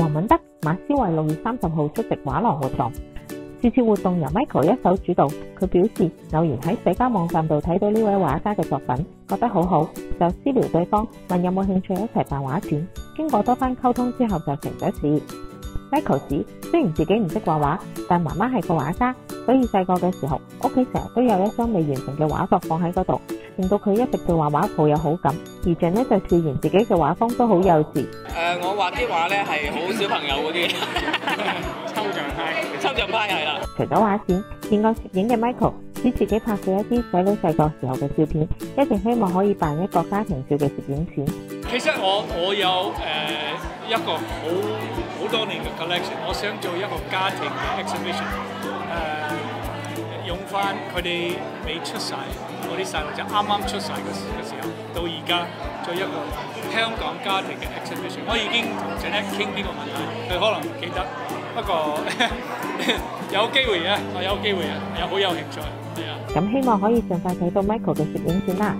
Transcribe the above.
黄敏德、馬思慧六月三十號出席畫廊活動。次次活動由 Michael 一手主導，佢表示偶然喺社交網站度睇到呢位畫家嘅作品，覺得好好，就私聊對方問有冇興趣一齊辦畫展。經過多番溝通之後就成咗事。Michael 指雖然自己唔識畫畫，但媽媽係個畫家，所以細個嘅時候屋企成日都有一張未完成嘅畫作放喺嗰度，令到佢一直對畫畫抱有好感。而 Janet 就自言自己嘅畫風都好幼稚。誒、我畫啲畫咧係好小朋友嗰啲，抽象派，抽象派係啦。除咗畫展，見過攝影嘅 Michael 指自己拍過一啲仔女細個時候嘅照片，一直希望可以辦一個家庭照嘅攝影展。其實我我有誒、呃一個好好多年嘅 collection，我想做一個家庭嘅 exhibition，翻佢哋未出世嗰啲細路就啱啱出世嘅時嘅時候，到而家做一個香港家庭嘅 exhibition。我已經同 Janet 傾呢個問題，佢可能唔記得，不過有機會啊，我 有機會啊，有好有興趣，係啊。咁希望可以盡快睇到 Michael 嘅攝影展啦。